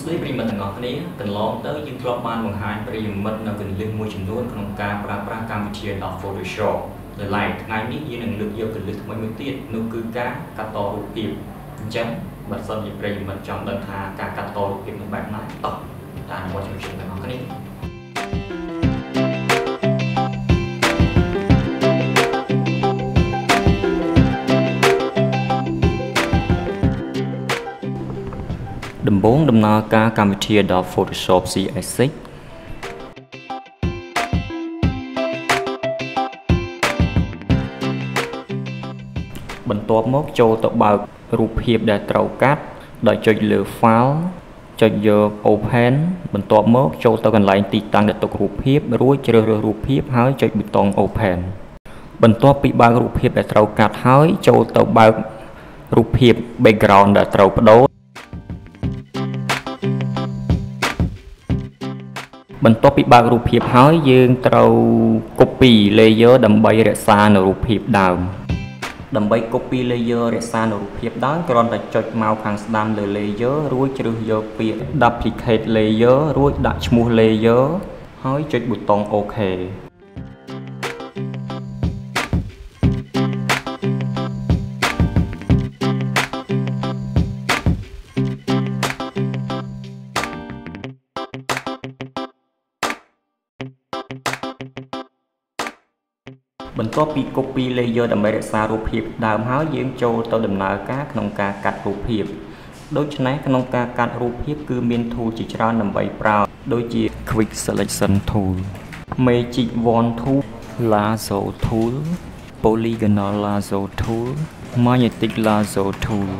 ស្តីប្រិយមិត្តទាំងអស់គ្នាកន្លងទៅយើងធ្លាប់បានបង្ហាញប្រិយមិត្តនៅគន្លឹះមួយចំនួនក្នុងការប្រើប្រាស់កម្មវិធី Adobe Photoshop នៅឡើយថ្ងៃនេះយើងនឹងលើកយកគន្លឹះថ្មីមួយទៀតនោះគឺការកាត់តរូបភាពអញ្ចឹងបើសិនជាប្រិយមិត្តចង់ដឹងថាការកាត់តរូបភាពនៅបែបណាតោះតាមមកជួយខ្ញុំទាំងអស់គ្នា ដំបូងដំណើរការកម្មវិធី Adobe Photoshop CS6 បន្ទាប់មកចូលទៅបើករូបភាពដែលត្រូវកាត់ដោយចុចលើ File ចុចយក Open បន្ទាប់មកចូលទៅកន្លែងទីតាំងដែលទុករូបភាពរួចជ្រើសរើសរូបភាពហើយចុចប៊ូតុង Open បន្ទាប់ពីបើករូបភាពដែលត្រូវកាត់ហើយចូលទៅបើករូបភាព background ដែលត្រូវបដូរ បន្ទាប់ពីបើករូបភាពហើយយើងត្រូវ copy layer ដើម្បីរក្សានៅរូបភាពដើមដើម្បី copy layer រក្សានៅរូបភាពដើមគ្រាន់តែចុចមកខាងស្ដាំលើ layer រួចជ្រើសយកពាក្យ duplicate layer រួចដាក់ឈ្មោះ layer ហើយចុចប៊ូតុង OK បន្ទាប់ពី copy layer ដើម្បីរក្សារូបភាពដើមហើយយើងចូលទៅដំណើរការក្នុងការកាត់រូបភាពដូច្នេះក្នុងការកាត់រូបភាពគឺមាន tool ជាច្រើនដើម្បីប្រើដូចជា Quick Selection Tool Magic Wand Tool Lasso Tool Polygonal Lasso Tool Magnetic Lasso Tool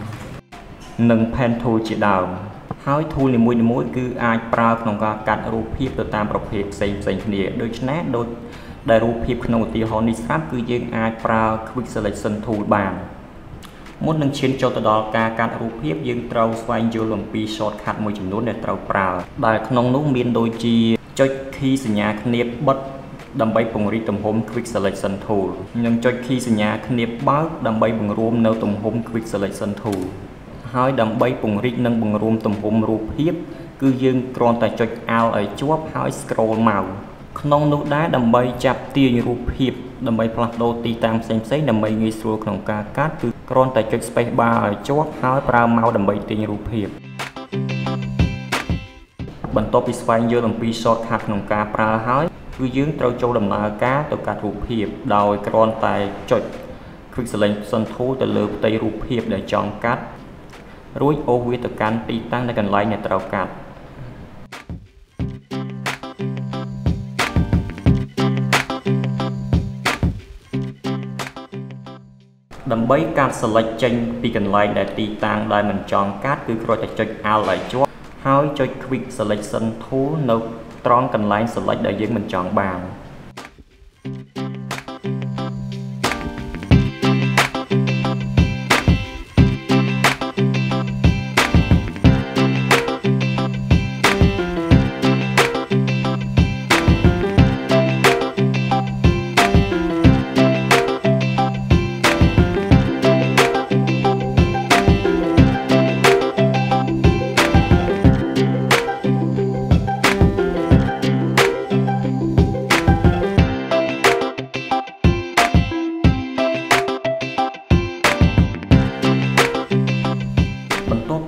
និង Pen Tool ជាដើមហើយ tool នីមួយៗគឺអាចប្រើក្នុងការកាត់រូបភាពទៅតាមប្រភេទផ្សេងៗគ្នាដូច្នេះដូច ដែលរូបភាពក្នុងឧទាហរណ៍នេះស្រាប់គឺយើងអាចប្រើ Quick Selection Tool បានមុននឹងឈានចូលទៅដល់ការកាត់រូបភាពយើងត្រូវស្វែងយល់អំពី shortcut មួយចំនួនដែលត្រូវប្រើដែលក្នុងនោះមានដូចជាចុច key សញ្ញាឃ្នាបបិទដើម្បីពង្រីកទំហំ Quick Selection Tool និងចុច key សញ្ញាឃ្នាបបើកដើម្បីបង្រួមនៅទំហំ Quick Selection Tool ហើយដើម្បីពង្រីកនិងបង្រួមទំហំរូបភាព គឺយើងគ្រាន់តែចុច Alt ឲ្យជាប់ហើយ scroll mouse ក្នុងនោះដែរដើម្បីចាប់ទាញរូបភាពដើម្បីផ្លាស់ប្ដូរទីតាំងផ្សេងផ្សេងដើម្បីងាយស្រួលក្នុងការកាត់គឺគ្រាន់តែចុច space bar ឲ្យជាប់ហើយប្រើ mouse ដើម្បីទាញរូបភាពបន្ទាប់ពីស្វែងយល់អំពី shortcut ក្នុងការប្រើហើយគឺយើងត្រូវចូលដំណើរការទៅកាត់រូបភាព ដោយគ្រាន់តែចុច Quick Selection Tool ទៅលើផ្ទៃរូបភាពដែលចង់កាត់រួចអូសវាទៅកាន់ទីតាំងនៅកន្លែងដែលត្រូវកាត់ ដើម្បីកាត់ select ចេញពីកន្លែងដែលទីតាំងដែលមិនចង់កាត់គឺគ្រាន់តែចុច Alt ឲ្យជាប់ហើយចុច Quick Selection Tool នៅត្រង់កន្លែង select ដែលយើងមិនចង់បាន។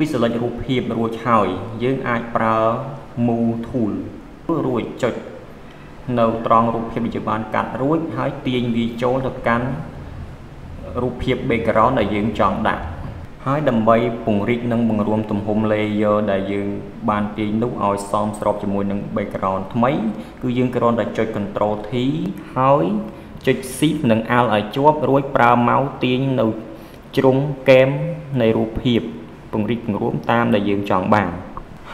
ពី select រូបភាពរួចហើយយើងអាចប្រើ move tool រួចចុចនៅត្រង់រូបភាពដែលយើងបានកាត់រួចហើយទាញវាចូលទៅកាន់រូបភាព background ដែលយើងចង់ដាក់ហើយដើម្បីពង្រីកនិងបង្រួមទំហំ layer ដែលយើងបានទាញនោះឲ្យសមស្របជាមួយនឹង background ថ្មី គឺយើងគ្រាន់តែចុច Ctrl T ហើយចុច Shift និង Alt ឲ្យជាប់រួចប្រើ mouse ទាញនៅជ្រុងកែមនៃរូបភាព ពង្រីកពង្រួមតាមដែលយើងចង់បាន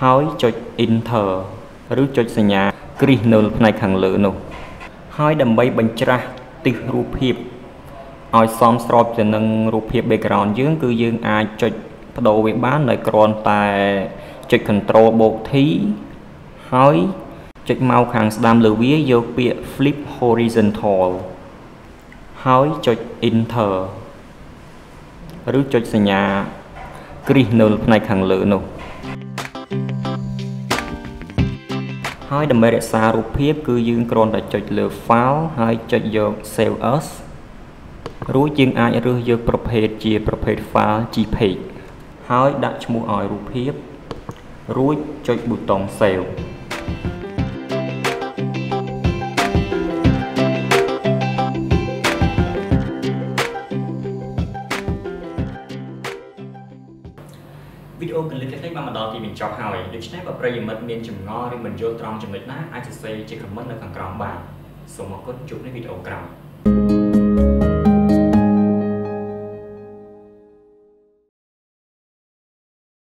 ហើយចុច enter ឬចុចសញ្ញាគ្រីសនៅផ្នែកខាងលើនោះ ហើយដើម្បីបញ្ច្រាស់ទិសរូបភាពឲ្យសមស្របទៅនឹងរូបភាព background យើង គឺយើងអាចចុចបដូរវាបានដោយគ្រាន់តែចុច control បូក T ហើយចុចមកខាងស្ដាំលើវាយកពាក្យ flip horizontal ហើយចុច enter ឬចុចសញ្ញា គ្រីសនៅផ្នែកខាងលើនោះហើយដើម្បីរក្សារូបភាព គឺយើងគ្រាន់តែចុចលើ file ហើយចុចយក save as រួចយើងអាចរើសយកប្រភេទជាប្រភេទ file JPEG ហើយដាក់ឈ្មោះឲ្យរូបភាពរួចចុចប៊ូតុង save វីដេអូកលិតនេះបានមកដល់ទីបញ្ចប់ហើយដូច្នេះបើប្រិយមិត្តមានចម្ងល់ឬមិនយល់ត្រង់ចំណុចណាអាចសរសេរជា comment នៅខាងក្រោមបានសូមអរគុណជួបនៅវីដេអូក្រោយ